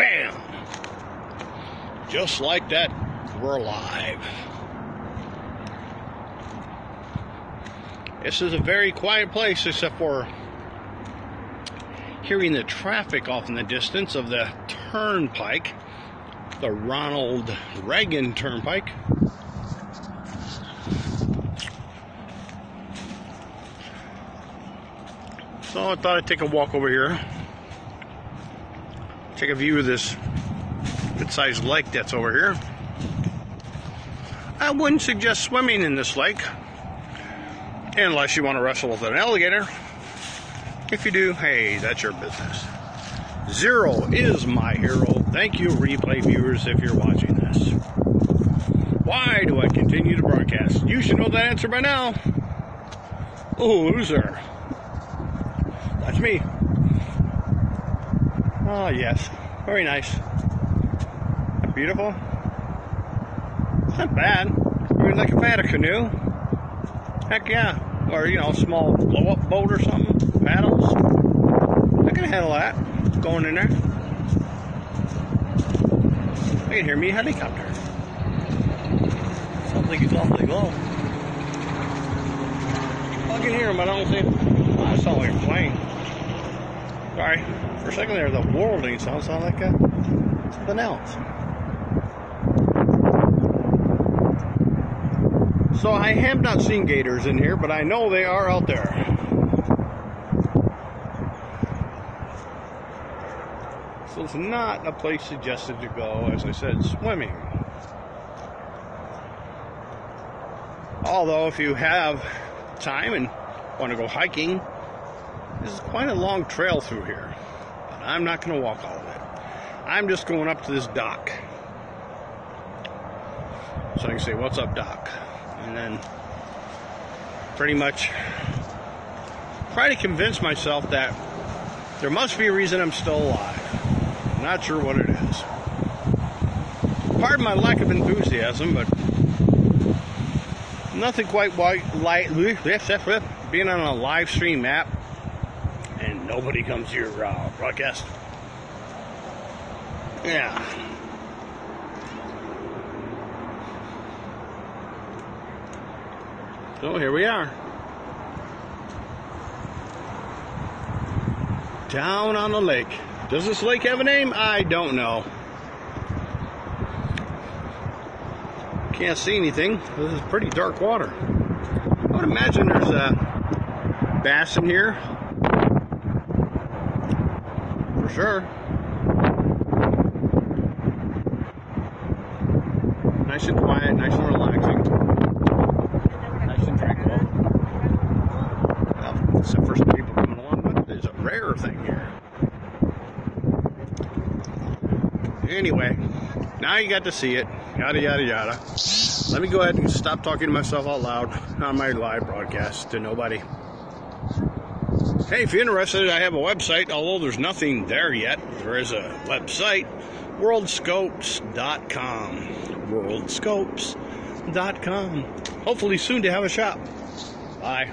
Bam! Just like that, we're live. This is a very quiet place except for hearing the traffic off in the distance of the turnpike, the Ronald Reagan Turnpike. So I thought I'd take a walk over here, take a view of this good sized lake that's over here. I wouldn't suggest swimming in this lake unless you want to wrestle with an alligator. If you do, hey, that's your business. Zero is my hero. Thank you, replay viewers, if you're watching this. Why do I continue to broadcast? You should know that answer by now. Loser. That's me. Oh, yes. Very nice. Beautiful. Not bad. I mean, like if I had a canoe, heck yeah. Or, you know, a small blow up boat or something, paddles. I can handle that. Going in there. I can hear me helicopter. Sounds like it's awfully low. I can hear him, but I don't see him. I sound like a plane. Sorry. For a second there, the whirling sound sounded like a, something else. So I have not seen gators in here, but I know they are out there. So it's not a place suggested to go, as I said, swimming. Although if you have time and want to go hiking, this is quite a long trail through here. But I'm not going to walk all of it. I'm just going up to this dock. So I can say, what's up, dock? And then pretty much try to convince myself that there must be a reason I'm still alive. I'm not sure what it is. Pardon my lack of enthusiasm, but nothing quite like being on a live stream app nobody comes your uh, broadcast. Yeah. So here we are. Down on the lake. Does this lake have a name? I don't know. Can't see anything. This is pretty dark water. I would imagine there's a bass in here. For sure. Nice and quiet, nice and relaxing. Nice and tranquil. Well, it's the first people coming along, but it's a rare thing here. Anyway, now you got to see it. Yada, yada, yada. Let me go ahead and stop talking to myself out loud on my live broadcast to nobody. Hey, if you're interested, I have a website, although there's nothing there yet. There is a website, worldscopes.com. Worldscopes.com. Hopefully soon to have a shop. Bye.